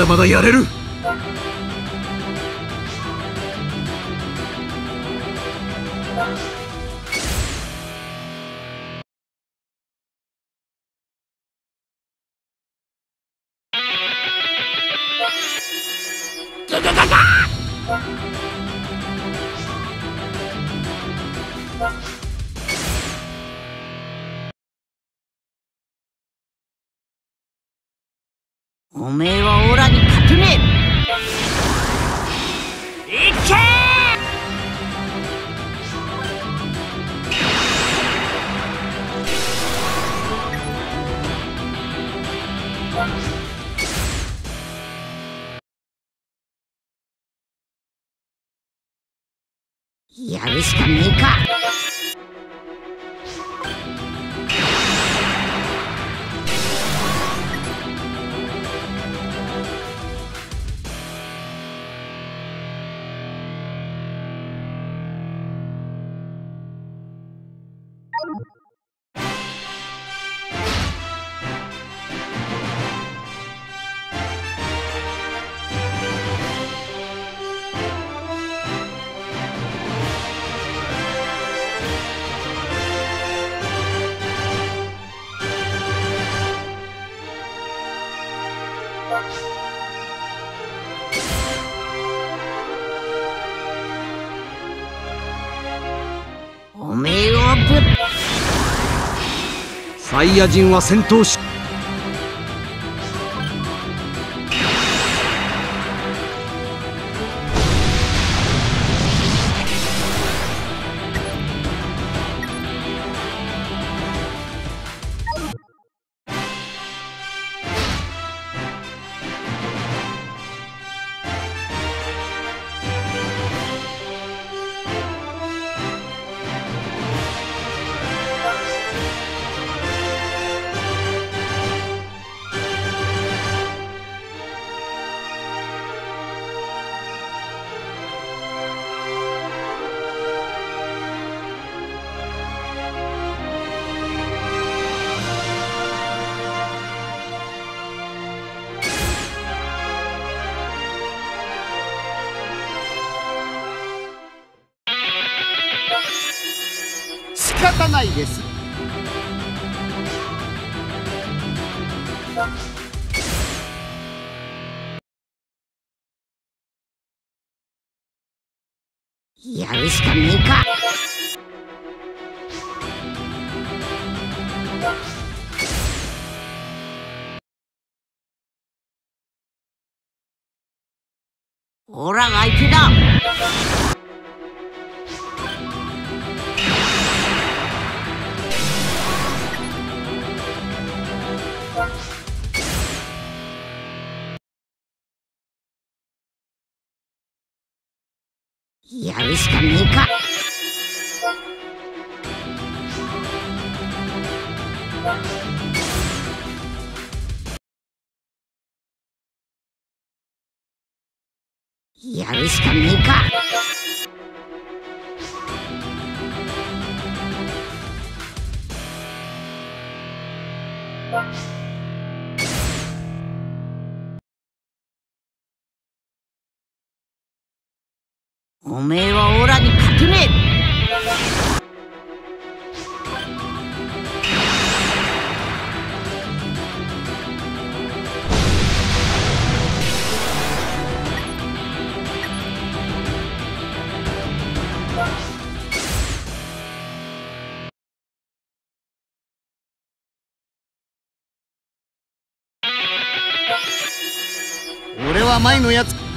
まだまだやれる。おめえはオラに勝てねえ。いけ！やるしかねえかおめえをぶっ。サイヤ人は戦闘し方ないです。やるしかねえか。オラが相手だ。やるしかねえか。やるしかねえか。おめえはオラに勝てねえ。俺は前のやつ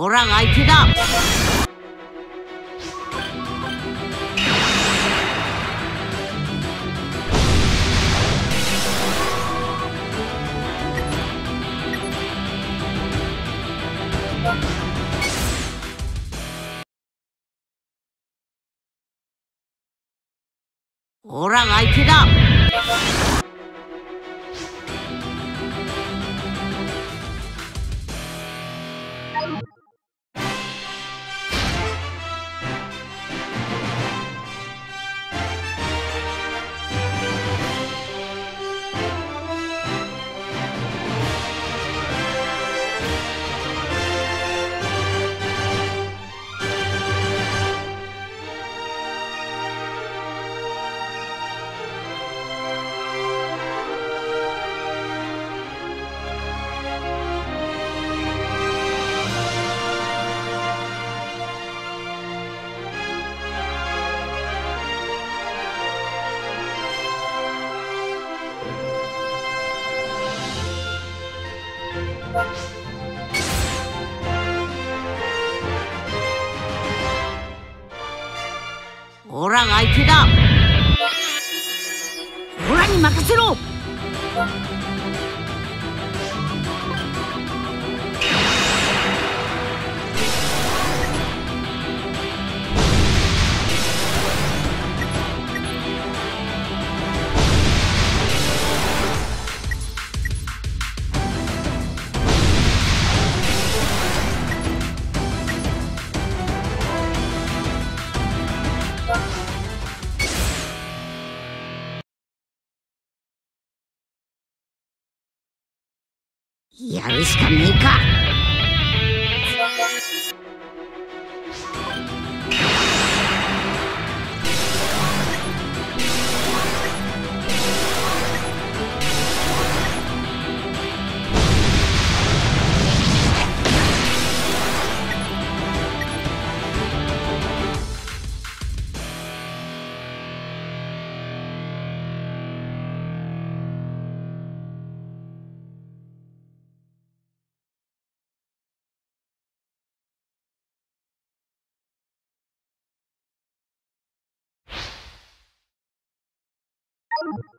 オラが相手だ。オラが相手だ。相手だ。オラに任せろ。やるしかねえか。you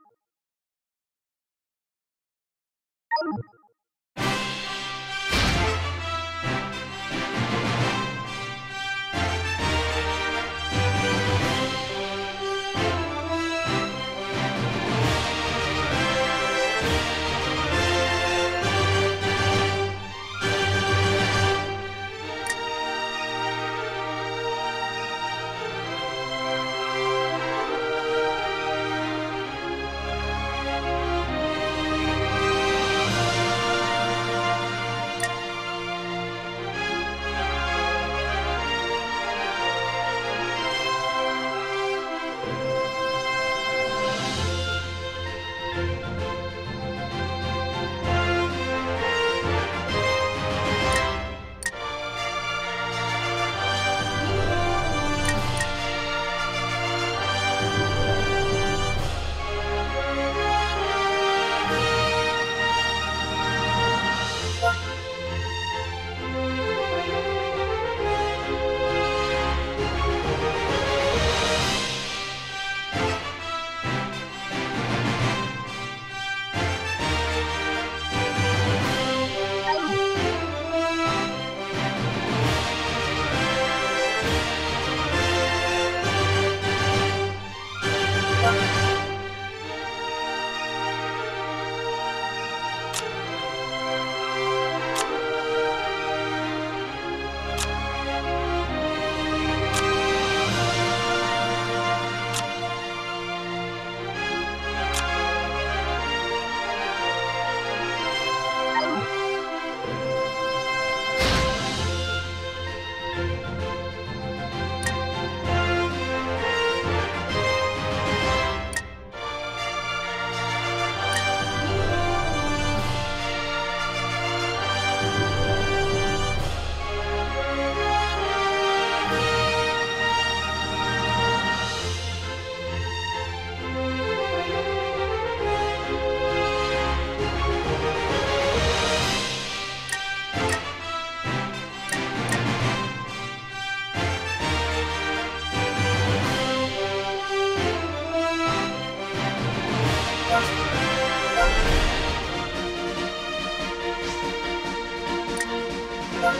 Thank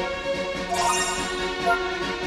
you.